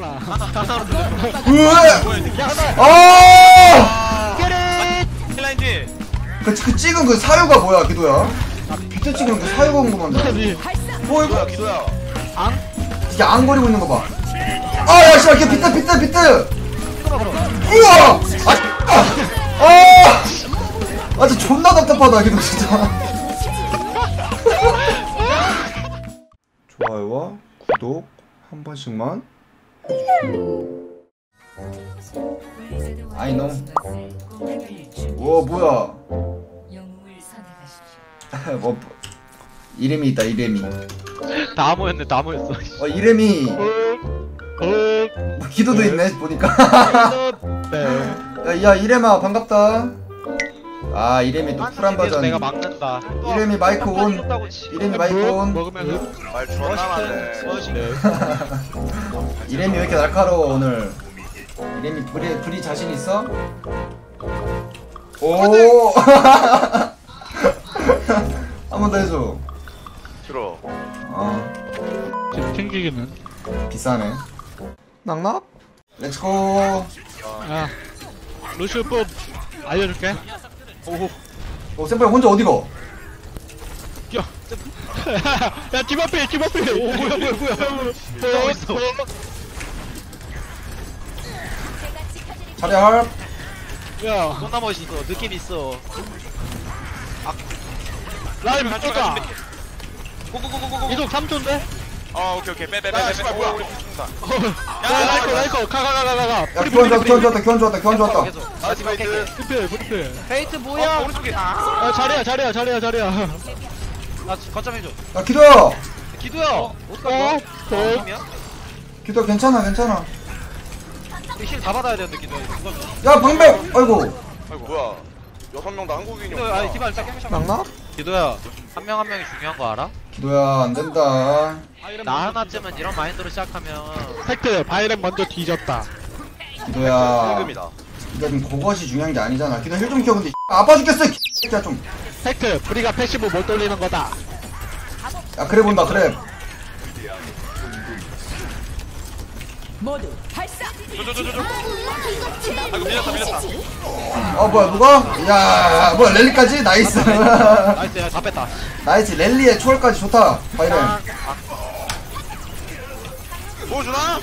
하나. 으아! 아! 뒤에 그, 그 찍은 그 사유가 뭐야, 기도야? 비트 찍은 그 사유가 궁금한데. 뭐 이거? 기도야 앙? 이게 앙 거리고 있는 거 봐. 아, 야, 씨발, 걔 비트, 비트, 비트! 우와! 아, 아! 아! 아, 진짜 존나 답답하다, 기도 진짜. 좋아요와 구독 한 번씩만 아이 노. 와, 뭐야. 뭐, 이름이 있다, 이름이. 나무였네, 나무였어. 어, 이름이. 어, 기도도 있네, 보니까. 네. 야, 야 이래마 반갑다. 아 이름이 또 쿨한 버전. 내가 막는다. 이름이 마이크 on. 이름이 마이크 on. 먹으면 말 존나 많네 멋있네. 이름이 왜 이렇게 날카로워 오늘? 이름이 불이 불이 자신 있어? 오. 한 번 더 해줘. 싫어 아 지금 튕기기는. 비싸네. 낙낙. let's go. 야, 루시오 법 알려줄게. 오, 어 쌤빨 혼자 어디 가? 야, 야, 집 앞에, 집 앞에. 오, 뭐야, 뭐야, 뭐야. 뭐야, 있어. 할. 야, 존나 멋있어 느낌 있어 라임 쫓아. 고고고고고고 이속 3초인데? 아 오케이 오케이 빼빼빼빼 뭐야 우리 죽는다 야, 라이커, 라이커. 가, 가, 가, 가, 가. 야 교환 좋았다 교환 좋았다 교환 좋았다 교환 좋았다. 나이스 파이트 프리필, 프리필. 페이트 어 뭐야 오른쪽에 야, 자리야, 자리야, 자리야, 자리야. 나 거점 해줘 야 기도야. 기도야 어, 어떡할 어, 거야 기도 괜찮아 괜찮아. 힐다 받아야 되는데 기도야 이거 야 방백. 아이고. 아이고 뭐야 여섯 명 다 한국인이 기도야 아니 디바 일단 깨면 낙낙. 기도야 한 명 한 명이 중요한 거 알아? 기도야 안 된다. 나 하나쯤은 이런 마인드로 시작하면 팩트, 바이렉 먼저 뒤졌다. 기도야. 현금이다 기도 지금 그것이 중요한 게 아니잖아. 기도 힐좀 키워 근데 아파 죽겠어. 이 새끼야 좀. 팩트, 프리가 패시브 못 돌리는 거다. 야 그래 본다 그래. 저저저저 아이고 밀렸다 밀렸다 어 뭐야 누가? 야 뭐야 랠리까지 나이스. 나이스 야 다 뺐다 나이스 랠리의 초월까지 좋다. 바이렌. 보여주나?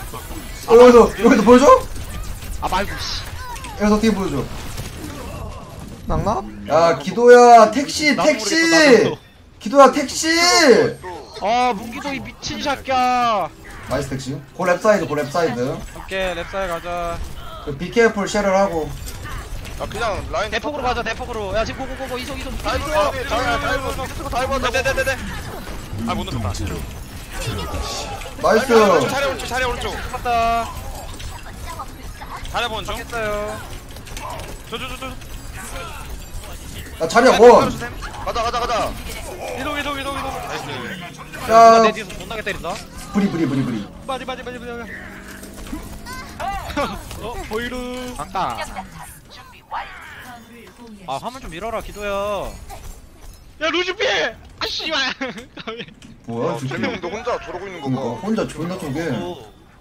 어, 여기서 여기서 보여줘? 아 말고 씨 여기서 어떻게 보여줘? 낙낙? 야 기도야 택시 나도 택시. 모르겠어, 나도. 기도야 택시. 아 문기도 이 미친 샷이야 nice 택시. Go left side go left side. 오케이 left side 가자. 그 be careful shatter를 하고. 아 그냥 라인 대폭으로 가자 대폭으로. 야 지금 go go go go 이속 이속. dive dive dive dive 네네네네 아못 넣었다. Nice. 차례 오른쪽 차례 오른쪽 갔다. 차례 보는 중. 했어요. 저저저저 야 자리야 one. 가자 가자 가자. 이동 이동 이동 이동. Nice. 야. 내 뒤에서 존나게 때린다 브리 브리 브리 브리. 빠지, 빠지, 빠지, 빠지. 어, 보이루. 안다 아 화면 좀 밀어라 기도야 야, 루시 피해! 아, 씨발. 뭐야 지금? 재명도 혼자 저러고 있는 그러니까 거고 혼자 존나 쪽에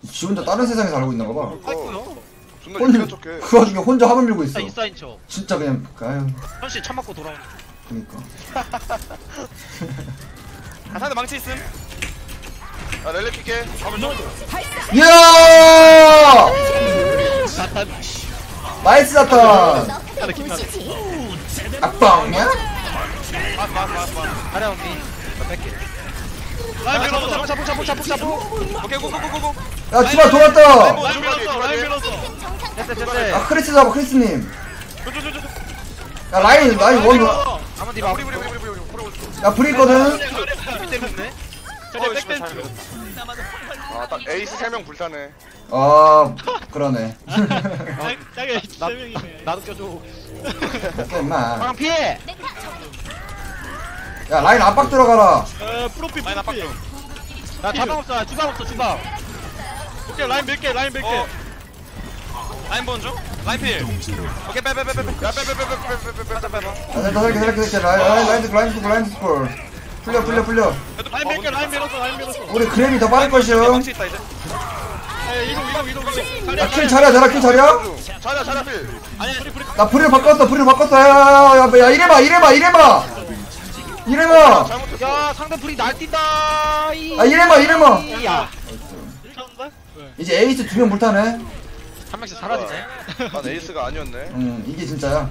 어지 혼자 다른 세상에 살고 있나 봐. 아이쿠요 존나 혼자 척해 그 와중에 혼자 화면 밀고 있어. 인스타 인스타인 척 진짜 그냥 아유 현씨 차 맞고 돌아오는 그니까. 아 상대 망치 있음 아 렐레 킬게 이야! 사탄. 나이스 사탄. 하나 김나. 악방이야? 맞, 맞, 맞, 맞. 가려 언니 나 뺄게 라인 아, 밀었어. 잡고 잡고 잡고 잡고 잡고 오케이, 고고고고고. 야 집안 돌았다. 라인 밀었어, 라인 밀었어. 됐어 됐어 아 크리스 잡아 크리스님. 야 라인 라인 원. 아무 디바 뿌리, 뿌리, 뿌리, 뿌리, 뿌리, 뿌리, 뿌리. 야 브리 있거든. 어, 씨발, 밀었다. 아, 딱 에이스 3명 불타네. 아 그러네. 짝에 나, 세 명이네. 나도 껴줘 오케이 임마. 방금 피해 야 라인 압박 들어가라. 어, 프로필, 라인 압박 프로필. 좀. 나 주방 없어 주방 없어 주방 오케이, 라인 몇 개, 라인 몇 개. 어. 라인 보는 중? 라인 필. 오케이, 빼, 빼, 빼, 빼, 빼. 야, 빼, 빼, 빼, 빼, 빼, 빼, 빼, 빼, 빼, 빼. 야 살게 살게 살게 살게 라인 라인 라인 라인 스쿨 라인 스쿨. 풀려 풀려 풀려. 그래도 라인 몇 개, 라인 밀었어, 라인 밀었어. 우리 그램이 더 빠를 것이요. 망치 있다, 이제. 이동 이동 이동 이동 야, 킬 잘해, 잘해, 킬 잘해. 자리야 자리야 필 아니 나 불을 바꿨어, 불을 바꿨어. 야, 야, 야, 야, 야, 이래봐, 이래봐, 이래봐. 이래봐. 잘못했어 야 상대 불이 날뛴다 이 아, 이래봐, 이래봐. 야? 이제 에이스 두명 불타네. 한 명씩 사라지네 난 에이스가 아니었네 음, 이게 진짜야.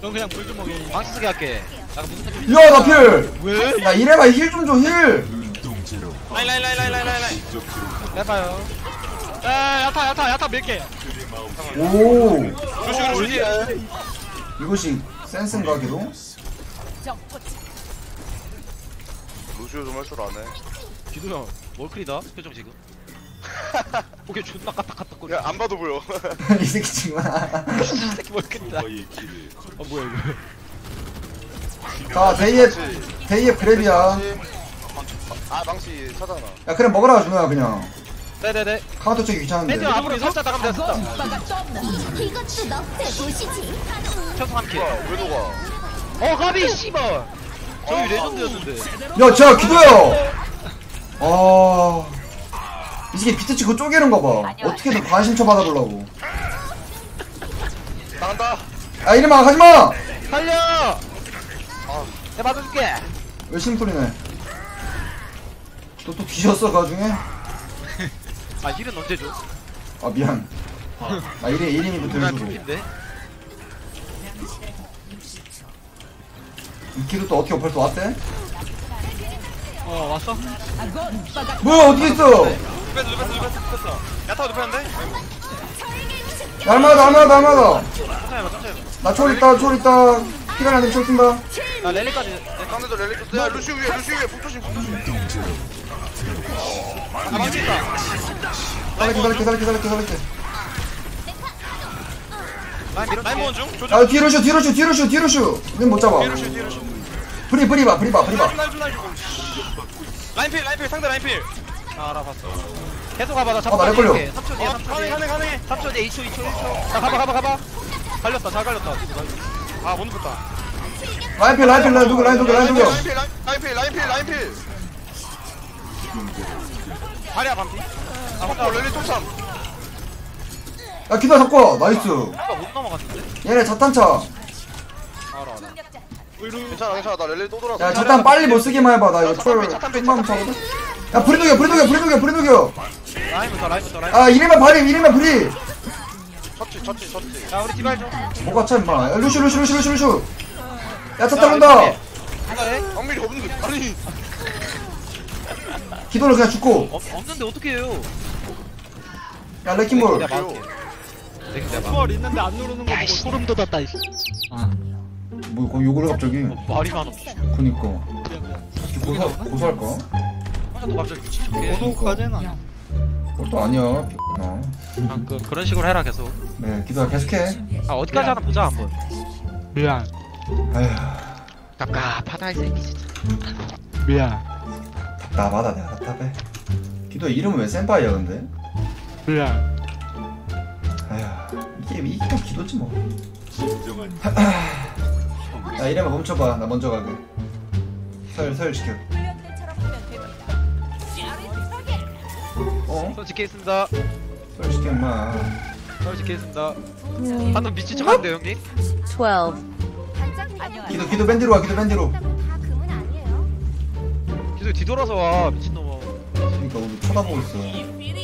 넌 그냥 물좀 먹여 망치 쓰게 할게 야, 나 필. 왜? 야, 이래봐, 힐 좀 줘, 힐. 라인 라인 라인 라인 라인 라인. 해봐요. 야 야타 야타 야타 밀게. 오, 루시 루시 이것이 센스인가, 걔도? 루시오 좀 할 줄 아네. 기도야 월클이다? 표정 지금? 오케이 존나 까딱까딱 야안 봐도 보여. 이 새끼 지금. 새끼 월클이다. 어 뭐야 이거 자, 데이의, 데이의 그랩이야. 아 망치 차잖아 야, 그래, 먹으라, 준호야, 그냥. 네네네 카운터 쪽이 귀찮은데. 헤드 앞으로 살짝 나가면 됐다 이것도 너의 도시지. 최소 3킬 뭐야 왜 녹아 어 가비 씨발 저기 레전드였는데 야, 자, 기도야! 아. 이 새끼 비트치 그거 쪼개는 거 봐. 어떻게든 관심쳐 받아보려고. 나간다 야, 이리마, 가지마! 살려 내가 받아줄게 열심히 소리네. 너또 뒤졌어, 그 와중에? 아 힐은 언제 줘? 아, 미안. 아, 이리, 이리미부터 누가 해주고. 둠핀데? 이 키도 또 어떻게 벌써 왔대? 어 왔어? 뭐야, 어디 있어? 눕혔어 눕혔어 눕혔어 눕혔어 야타가 눕혔는데? 날마다, 날마다, 날마다. 천천히 해봐 천천히 해봐 나 초월 있다, 초월 있다. 피가 나는데 초월 쓴다. 나 랠리까지 상대도 랠리 줬어 야 루시 위에 루시 위에. 북조심 북조심. 아 맞겠다. 살릴게, 살릴게, 살릴게, 살릴게, 살릴게. 라인 밀어 라인 보는 중? 조심 야, 뒤로 슈, 뒤로 슈, 뒤로 슈, 뒤로 슈. 넌못 잡아. 뒤로 슛 뒤로 슛 프리, 프리 봐, 프리 봐, 프리 봐. 라인 줄 라인 줄 라인 필 라인 필 상대 라인 필. 아 알아봤어. 계속 가봐 나 아, 나 잠깐 렉걸려. 3초 뒤에 어, 3초 가능해 뒤에 3초 뒤에 2초 2초 1초. 자 가봐 가봐 가봐. 갈렸다 잘 갈렸다 아못 눕혔다 라인 필, 라인 필, 라인 누구, 라인 누구, 라인 누구. 라인 필 라인 필 라인 필 라인 필 다리야 반피 아 맞다 랠리 쫓참 야, 기다 잡고. 나이스. 아까 못 넘어갔는데 얘네 자탄차. 알아 알아 괜찮아 괜찮아 나 랠리 또 돌아서 야, 자탄 빨리 못 쓰기만 해봐. 나 이거 야, 철 자탄 빼, 좀만 자탄 빼. 잡거든. 야, 브리 녹여, 브리 녹여, 브리 녹여, 브리 녹여. 라인부터 라인부터 라인 아, 이리만 발이, 이리만 브리. 쳤지 쳤지 쳤지 자 우리 디발 좀 뭐가 차, 임마. 야, 루슈, 루슈, 루슈, 루슈, 루슈. 야, 자탄 온다. 생각해? 방밀이 없는데 아니 기도를 그냥 죽고. 없, 없는데 어떻게 해요 야, 레킹볼. 내가 막을게 내가 내가 막 추월 있는데 안 누르는 거 보고 소름 돋았다 이씨 뭐, 거 욕을 해, 갑자기. 말이만 없어 그니까. 고소, 고소할까? 하나도 갑자기 미친 척해 고소까지는 아니야 그것도 아니야. 어. 아, 그, 그런 식으로 해라 계속 네, 기도야, 계속해. 아 어디까지 하나 보자 한번 미안 아휴, 답답하다 이 새끼 진짜 미안 답답하다, 내가 답답해. 기도야, 이름은 왜 센파이야, 근데? 미안 아휴, 이게, 이게 기도지 뭐. 야, 이래만 멈춰봐. 나 먼저 가게. 설, 설 지켜. 어? 솔직히 있습니다 설 지켜, 임마. 솔직히 있습니다. 한번 미친 척 하는데 형님? 12. 기도, 기도 밴디로 와, 기도 밴디로. 계속 뒤돌아서 와 미친놈아. 그니까, 우리 쳐다보고 있어.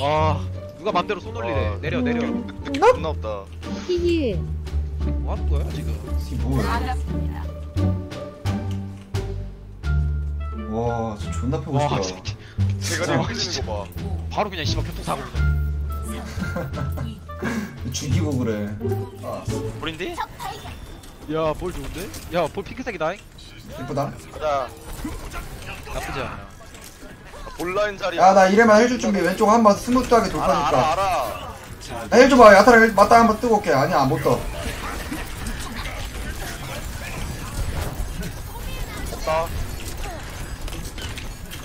아 누가 맘대로 손 올리래 아, 내려 내려. 느낌 겁나 없다. 히히. 뭐 하는 거야 지금? 이게 뭐야? 와, 저 존나 패고 와 싶다. 새끼 대가리 와, 흔드는 거 봐. 바로 그냥 씨발 교통사고 죽이고 그래. 아, 볼인디? 야볼 좋은데? 야 볼 핑크색이다 잉? 예쁘다. 가자 나쁘지 않아 본라인 자리 야, 나 이래만 해줄 준비. 왼쪽 한번 스무트하게 알아 알아 돌파니까. 알아 야, 해줘봐. 야타를 맞다 한번 뜨고 올게. 아니야, 못 떠. 없다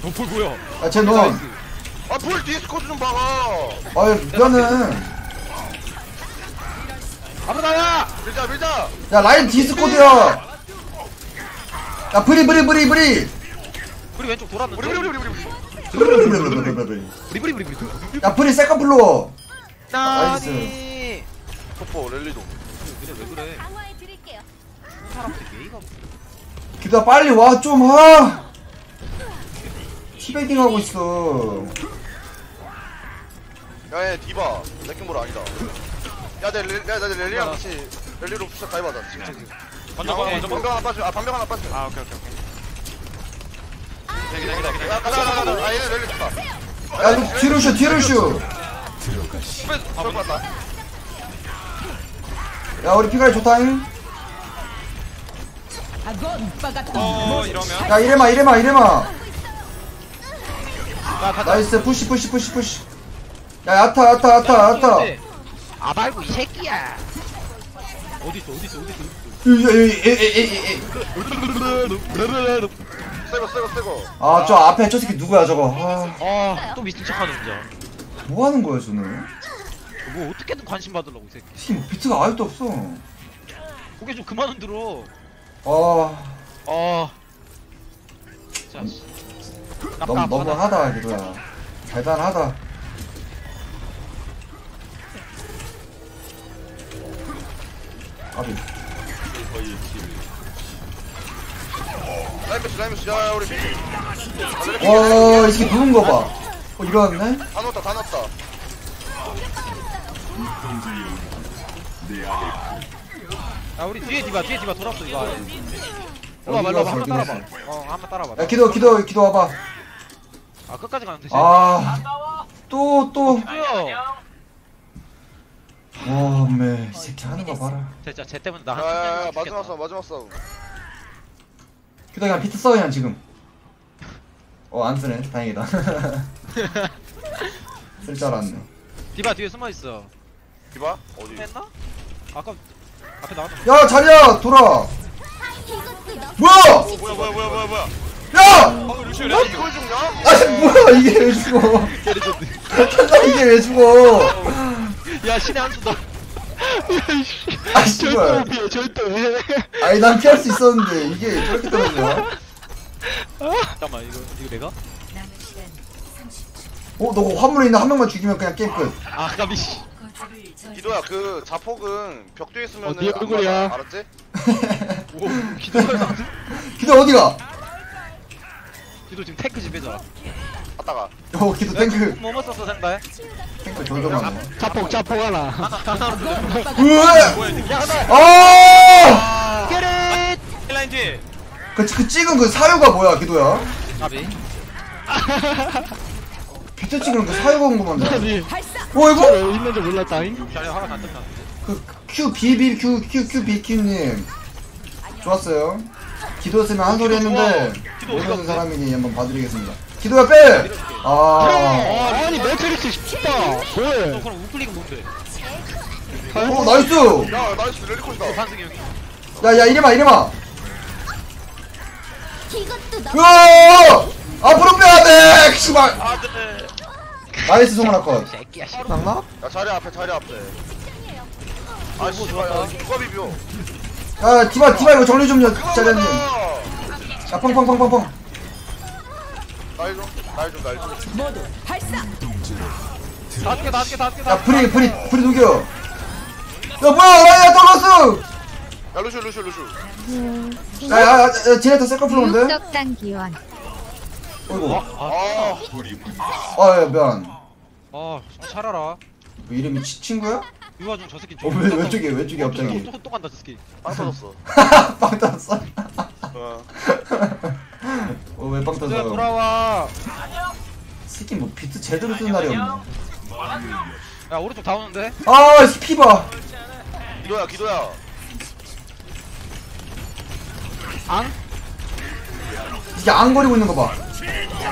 너볼 뭐야 야, 쟤 넌. 아볼 디스코드 좀 박아 아유, 미안해. 앞으로 나야 밀자 밀자 야, 라인 디스코드야. 야, 브리, 브리, 브리, 브리. 우리 왼쪽 돌았는데 우리 우리 우리 우리 우리 브리 브리 브리 브리 야 프리 세컨 플로어 나이스. 나니 토포 랠리도 그래 왜 그래 강화해 드릴게요. 사람들 예의가 없어 기다 빨리 와좀아 티베깅 하고 있어 야 얘 디바 레킹볼 아니다 야내 랠리랑 같이 랠리로 부착 가입하자 지금. 지금 먼저 방벽 먼저 방벽 하나 빠져. 아 방벽 하나 빠져. 아 오케이 오케이 오케이. 기다 기다 기다 야 가자 가자 가자. 아 얘네 랠리 좋다. 야 이거 뒤로 슈 뒤로 슈야 우리 피가이 좋다잉. 어 이러면? 야 이래마 이래마 이래마. 나이스 push push push push. 야 야타 야타 야타 야타 아 말고 이 새끼야. 어디 있어 어디 있어 어디 있어 에에에에에 세고 세고 세고 아 저 앞에 저 새끼 누구야 저거? 아또 미친 척하는 진짜 아 뭐하는 거야 저는? 뭐 어떻게든 관심 받으려고 이 새끼. 팀 비트가 아직도 없어. 고개 좀 그만 흔들어. 아. 아. 자, 씨. 너무. 너무하다 기도야 대단하다 아비. 라이브스 라이브스. 야 우리 다 와이 새끼 부는 거봐. 어 일어났네? 넣었다 다 넣었다. 야 우리 뒤에 디바 뒤에 디바 돌았어 이거 일로 와봐 일로 와봐. 한번 따라봐. 어 한번 따라봐. 야 기도 기도 기도 와봐. 아 끝까지 가면 되지 아또 또. 뭐야 어메 이 새끼 하는 거 봐라. 진짜 쟤 때문에 나 야야야 한 마지막 싸움 마지막 싸움. 기도 그냥 비트 써 그냥 지금. 어 안 쓰네. 다행이다. 쓸 줄 알았네. 디바 뒤에 숨어 있어. 디바? 어디? 했나? 아까 앞에 나왔던 야 자리야! 돌아! 뭐야! 어 뭐야 뭐야 뭐야 뭐야 뭐야. 야! 어 루시오 야 이걸 죽냐? 아니 뭐야 이게 왜 죽어? 이게 왜 죽어 야 신의 한 수다 아 씨발. 절대 절대 왜 아니 난 피할 수 있었는데 이게 저렇게 떨어지냐? 잠깐만 이거 이거 내가? 어? 너 화물에 있는 한 명만 죽이면 그냥 게임 끝. 아 까비 씨. 기도야 그 자폭은 벽 뒤에 있으면 어, 네 얼굴이야. 알았지? 오 기도가 기도 어디가? 기도 지금 탱크 집 해줘 갔다가. 어 기도 탱크. 뭐뭐 썼어 생각 졸더만 자폭 자폭 하나. 으아 야 하나 아! 깨릿 힐라인 뒤에 그, 그 찍은 그 사유가 뭐야 기도야? 까비. 비트 찍은 그 사유가 궁금한데. 아니 어 이거? 왜 있는지 몰랐다잉 자리 화가 안 떴다. 그 Q B B Q Q Q B Q님. 좋았어요. 기도였으면 한 소리 했는데 기도 어디 모르는 갔어? 사람이니 한번 봐드리겠습니다 기도야 빼! 아. 아 아니 매트릭스 쉽다. 너 뭐해 그럼 우클릭은 뭔데? 오 나이스! 야 나이스 렐리콘이다. 반승이 형이. 야야 이래마 이래마 이것도 너 으아! 앞으로 빼야 돼! 씨발! 아 네. 나이스 송하나 컷. 새끼야 씨. 낙나? 야 자리 앞에 자리 앞에. 아 씨발 야? 누가 비벼. 야 디바 디바 이거 정리 좀요 짜장님 야 펑펑펑펑펑 날좀날좀날좀. 다섯 개 다섯 개 다섯 개 야 다섯 개 프리 프리 프리 녹여. 야 뭐야 라이야 떨어졌어? 야 루시오 루시오 루시오 야야야 지네타 세컨 플로인데? 떡당 기원. 어이구. 아 아야 미안. 아 잘하라. 뭐 이름이 치, 친구야? 이 와중 저 새끼 어 왜, 왼쪽에 왼쪽에 갑자기? 또, 또, 또 간다 저 새끼. 빵 터졌어. 빵 터졌어? 어. 어 왜빵 야 터져 돌아와. 새끼 뭐 비트 제대로 쓴 날이 없네. 야 오른쪽 다 오는데? 아 피봐. 기도야 기도야. 앙? 이게 안 거리고 있는 거 봐.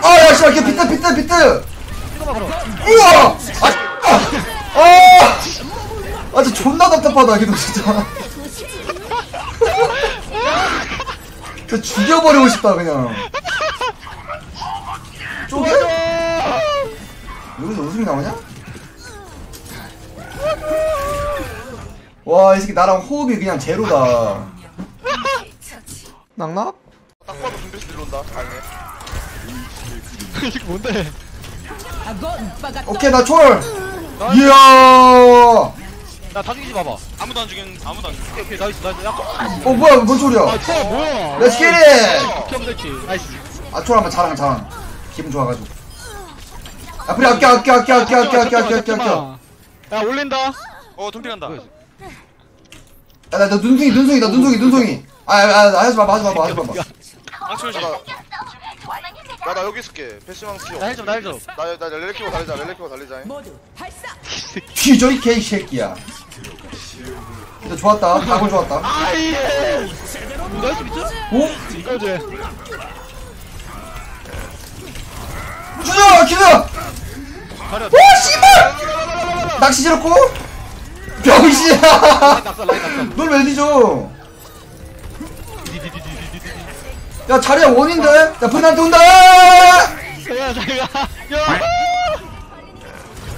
아 야 씨발 걔 비트 비트 비트! 찍어봐 그럼 우와! 아! 아! 아 진짜 존나 답답하다 걔도 진짜 저 죽여버리고 싶다 그냥 쪼개? 여기서 웃음이 나오냐? 와 이 새끼 나랑 호흡이 그냥 제로다 낙낙? 딱 봐도 준비스 들어온다 아니네 이 새끼 뭔데? 오케이 나 초월 이야 나다 죽이지 마봐. 아무도 안 죽인 아무도 안 죽인. 오케이 오케이 나이스 나이스. 약간 어 뭐야 뭔 아, 저 뭐야? 렛츠 기릿 경대치. 나이스. 아 초월 한번 자랑 자랑. 기분 좋아가지고. 야 프리 아껴 아껴 아껴 아껴 아껴 아껴 아껴 아껴 아껴 야, 올린다. 어 둠피 간다. 야나 눈송이 눈송이 나 눈송이 눈송이. 아아 하지 마봐 하지 마봐 하지 마봐. 망치 조심 야나 여기 있을게. 패시망 키워 나힐 좀 나힐 좀 나나 렐레 키고 달리자 렐레 키고 달리자. 뒤져 이 개새끼야. 근데 좋았다. 다굴 좋았다. 아이! 나이스 미쳐? 오? 이거지. 주저 기다! 가려 오 씨발! 낚시 지렸고? 병신아 낙사 라인 낙사 널 왜 뒤져 야 자리야 원인데 야 분한테 온다 야, 자기가. 야!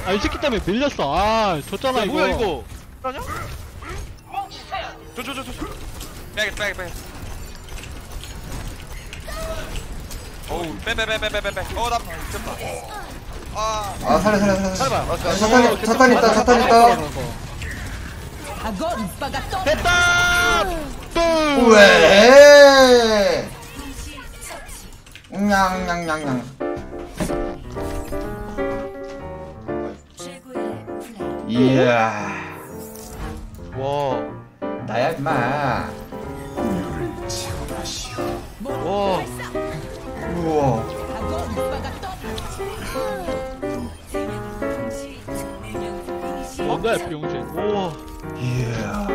아, 이 새끼 때문에 밀렸어. 아, 졌잖아, 야 이거. 뭐야 이거 아니야? 저저 저 저 빼야겠다 빼야겠다 빼야겠다 어우 빼 빼 빼 빼 빼 빼 빼 어나 됐다 아 아 살려 살려 살려 살려 살려봐 야, 자탄 자탄 있다 자탄 있다 됐다! 뿡! 왜 냥냥냥냥 이야 와 나야 임마 와. 우와 뭔데, 병신. 우와. 이야